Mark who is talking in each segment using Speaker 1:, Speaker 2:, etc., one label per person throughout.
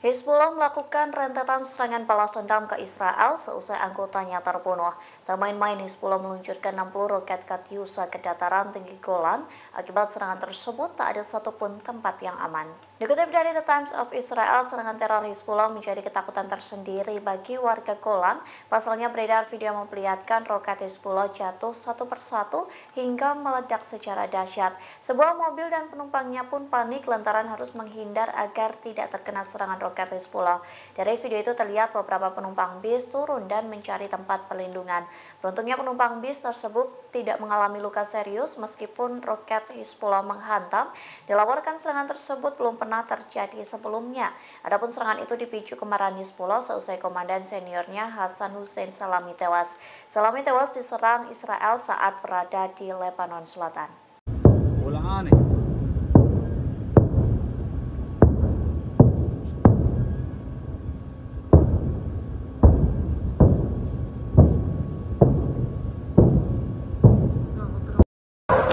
Speaker 1: Hezbollah melakukan rentetan serangan balas dendam ke Israel seusai anggotanya terbunuh. Tak main-main Hezbollah meluncurkan 60 roket Katyusha ke dataran tinggi Golan. Akibat serangan tersebut tak ada satupun tempat yang aman. Dikutip dari The Times of Israel, serangan teror Hezbollah menjadi ketakutan tersendiri bagi warga Golan. Pasalnya beredar video memperlihatkan roket Hezbollah jatuh satu persatu hingga meledak secara dahsyat. Sebuah mobil dan penumpangnya pun panik lantaran harus menghindar agar tidak terkena serangan roket roket Hezbollah. Dari video itu terlihat beberapa penumpang bis turun dan mencari tempat perlindungan. Beruntungnya penumpang bis tersebut tidak mengalami luka serius meskipun roket Hezbollah menghantam. Dilaporkan serangan tersebut belum pernah terjadi sebelumnya. Adapun serangan itu dipicu kemarahan Hezbollah seusai komandan seniornya Hasan Hussein Salami tewas. Salami tewas diserang Israel saat berada di Lebanon Selatan.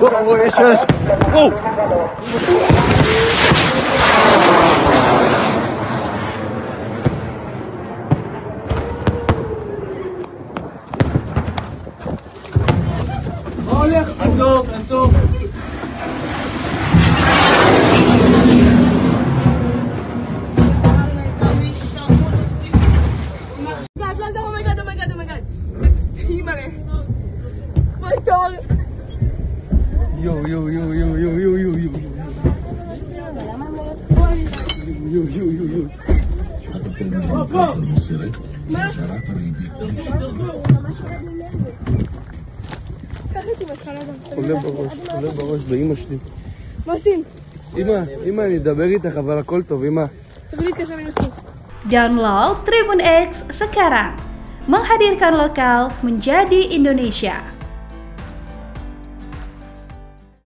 Speaker 1: Ulang aneh.
Speaker 2: Oh, yes, yes. Oh! עצור, עצור.
Speaker 3: Oh my god, oh my god, oh my god. Gimana? Betul. Yo, yo, yo, yo, yo, yo, yo, yo. Yo, yo, yo, yo. עולה בראש, עולה בראש באמא שלי. מה עושים? אמא, אמא, אני אדבר איתך, אבל הכל טוב, אמא.
Speaker 4: Download Tribun X sekarang. Menghadirkan lokal menjadi Indonesia.